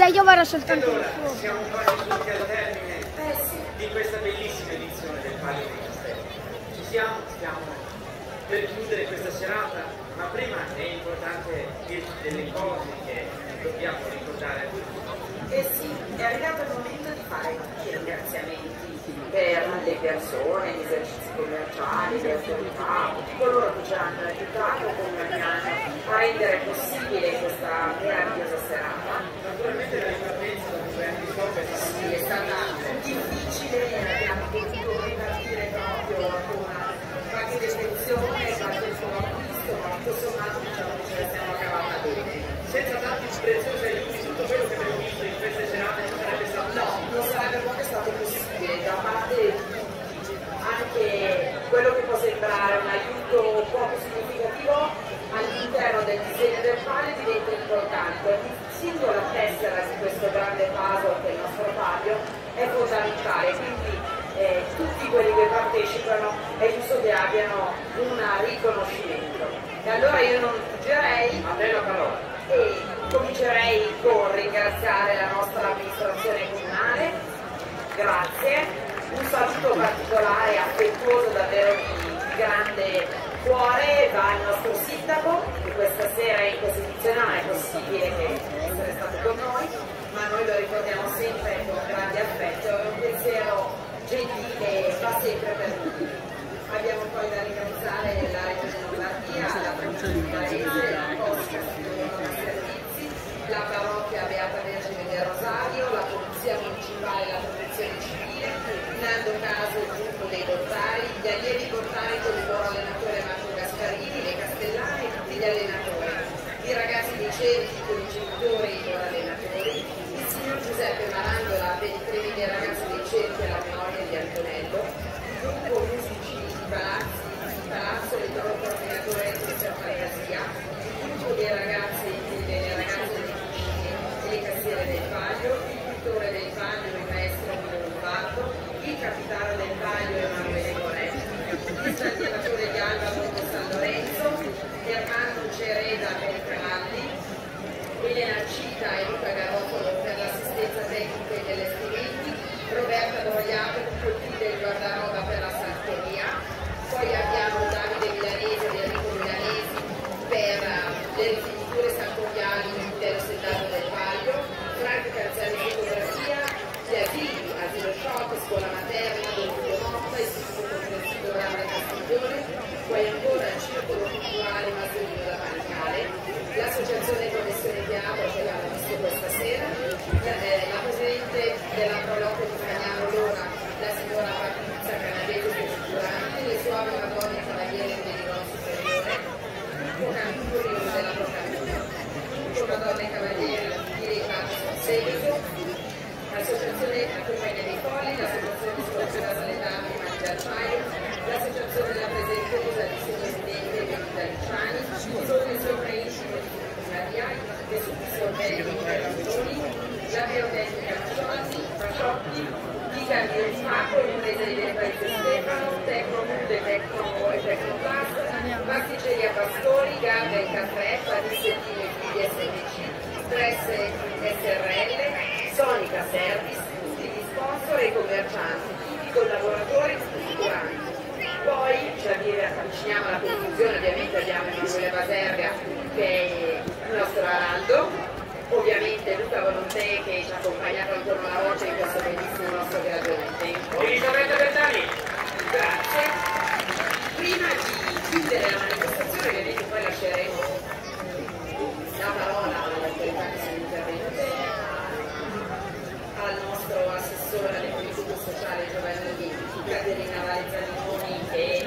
Cioè io vorrei soltanto il suo. Siamo quasi giunti al termine di questa bellissima edizione del Palio dei Castelli. Ci siamo, stiamo per chiudere questa serata, ma prima è importante dirci delle cose che dobbiamo ricordare a tutti. Eh sì, è arrivato il momento di fare i ringraziamenti per le persone, gli esercizi commerciali, le autorità, tutti coloro che ci hanno aiutato anno a rendere possibile questa meravigliosa serata. Naturalmente la ripartenza da due anni dopo è stata Sì, è stata difficile, abbiamo dovuto ripartire proprio con qualche detenzione, qualche solo acquisto, ma tutto sommato diciamo che ce la siamo cavata bene. senza tanti preziosi aiuti, tutto quello che abbiamo visto in queste serate non sarebbe stato No, non sarebbe proprio stato possibile da parte di tutti. Anche quello che può sembrare un aiuto poco significativo all'interno del disegno del palio diventa importante. Ogni singola tessera di questo grande puzzle che è il nostro palio è fondamentale, quindi eh, tutti quelli che partecipano è giusto che abbiano un riconoscimento. E allora io non fuggerei a me la parola. e comincerei con ringraziare la nostra amministrazione comunale, grazie, un saluto particolare, affettuoso davvero di, di grande cuore va al nostro sindaco che questa sera in questa edizione non è possibile che noi, ma noi lo ricordiamo sempre con grande affetto, è un pensiero gentile, fa sempre per tutti. Abbiamo poi da ringraziare la Regione Lombardia, la provincia di Varese, la Costa Servizi, la parrocchia Beata Vergine del Rosario, la Polizia Municipale e la Protezione Civile, Nando Caso il gruppo dei portari, gli allievi portari con il loro allenatore Marco Gasparini, le castellane e tutti gli allenatori, i ragazzi dei cerchi con i genitori e i loro allenatori, il signor Giuseppe Marandola per i premi dei ragazzi dei cerchi alla memoria di Antonello, il gruppo musici di Palazzi, di Palazzo e il loro coordinatore Cristian Fantasia, il gruppo dei ragazzi e delle ragazze dei cucine e le cassiere del Paglio, il pittore del Paglio, il maestro Milo Lombardo, il capitano del Paglio Emanuele Goretti, il salvatore di Alba Monte San Lorenzo, Ermanno Cereda per i cavalli, Elena Cita e Luca Garofalo per l'assistenza tecnica e degli strumenti, Roberta Dogliato tutti del guardaroba per la sartoria, poi abbiamo Davide Milanese ed Enrico Milanesi per le rifiniture santoriali dello settato del Vaglio, Franco Calzani Fotografia, gli asili, Asilo Shop, Scuola Materna, Don Motta, Istituto Comprensivo Reale Castiglione, poi ancora il Circolo Culturale Masolino da Panicale, l'associazione Connessione Teatro che l'hanno visto questa sera, eh, la presidente della Proloco di Fagnano Lora, la signora Patrizia Canavese Figurante, le suave Madonne Cavaliere del Livello Superiore, un Canturi della Procamina, un Madonne Cavaliere di Recato Seguito, l'associazione Compagnia dei Colli, l'associazione Scuola Salentano di Mani d'Acciaio, l'associazione della Presentosa di Presidente e Benita Luciani, sono i sovraintimi di Maria, le sorventi interruzioni, la biotecnica i campioni di Marco, l'impresa di Paese Stefano, Tecnomood e Tecno e Tecnoplast, pasticceria Pastori, Gamba e Caffè, Patissettine Figli SMC, Stress SRL, Sonica Service, tutti gli sponsor e i commercianti, tutti i collaboratori strutturanti. Poi ci avviciniamo alla conclusione, ovviamente abbiamo Emanuele Baserga che è il nostro araldo, ovviamente Luca Volontè che ci ha accompagnato ancora una volta in questo bellissimo nostro viaggio nel tempo. Elisabetta Bertani, Grazie. Prima di chiudere la manifestazione, vedete poi lasceremo la parola alle autorità che sono intervenute, al nostro assessore alle politiche sociali giovanili Caterina Valezzagnoni che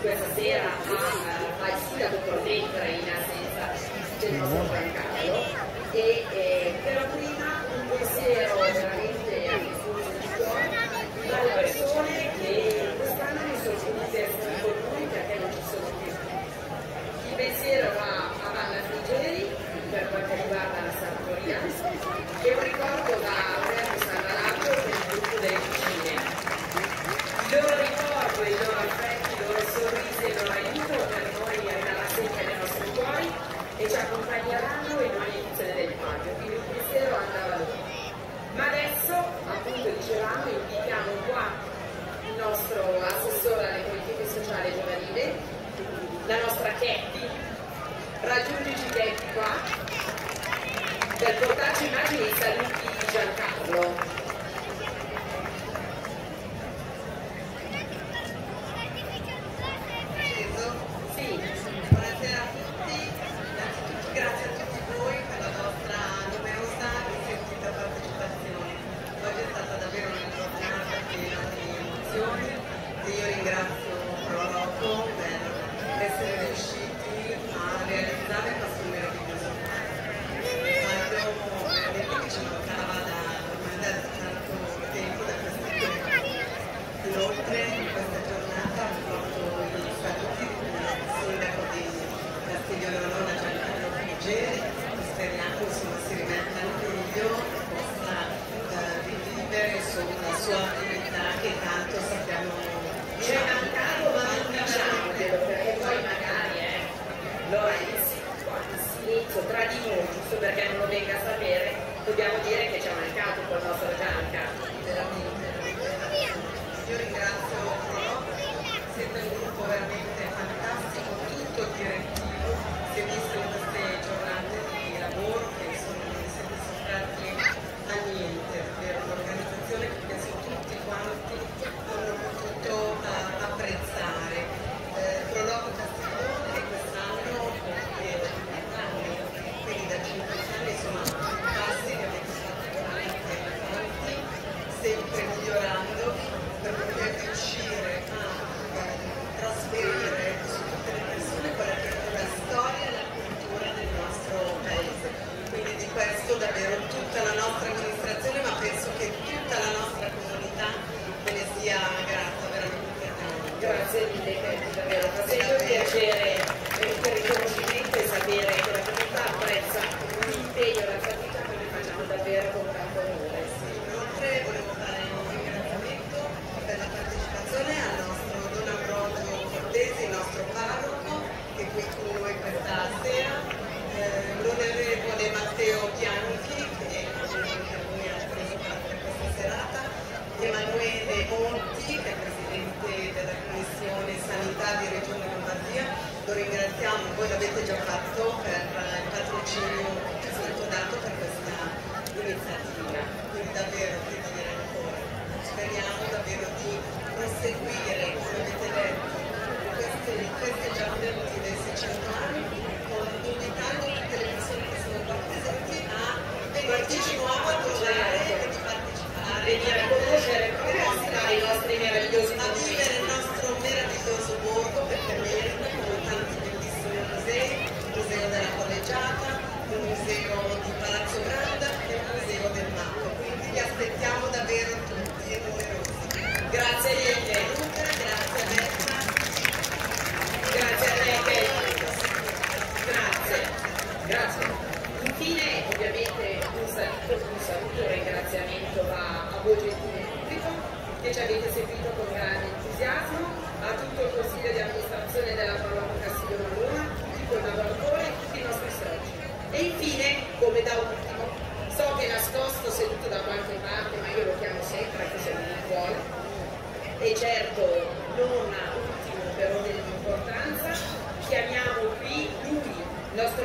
questa sera ha, fa il sindaco tempore in assenza del nostro Giancarlo e eh, però prima un pensiero veramente di cuore dalle persone che quest'anno non sono a essere con noi perché non ci sono più. Il pensiero va a Vanna Frigeri per quanto riguarda la sartoria e un ricordo da la sua attività che tanto sappiamo c'è mancato ma non diciamolo perché poi magari eh, allora il silenzio tra di noi giusto perché non lo venga a sapere dobbiamo dire che ci ha mancato con la nostra Gianca veramente. Io ringrazio sempre ringraziamo, voi l'avete già fatto per il patrocinio che è stato dato per questa iniziativa, quindi davvero che dire ancora, speriamo davvero di proseguire, come avete detto, queste, queste giornate dei 600 anni.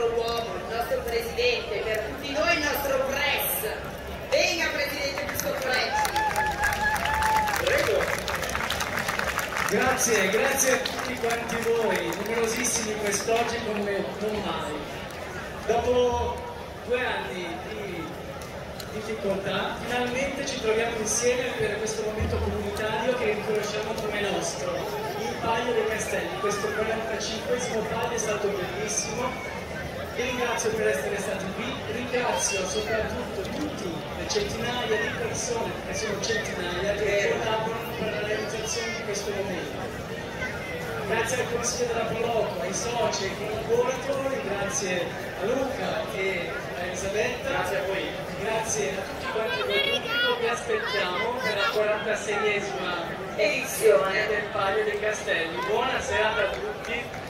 nostro uomo, il nostro presidente, per tutti noi il nostro press. Venga Presidente Piscopoletti. Prego. Grazie, grazie a tutti quanti voi, numerosissimi quest'oggi come non mai. Dopo due anni di difficoltà, finalmente ci troviamo insieme per questo momento comunitario che riconosciamo come nostro. Il Paio dei Castelli, questo 45 Palio è stato bellissimo, ringrazio per essere stati qui, ringrazio soprattutto tutti le centinaia di persone, che sono centinaia, che collaborano per la realizzazione di questo momento. Grazie al Consiglio della Poloco, ai soci, ai collaboratori, grazie a Luca e a Elisabetta. Grazie a voi. Grazie a tutti quanti voi pubblico che aspettiamo per la 46esima edizione del Palio dei Castelli. Buona serata a tutti.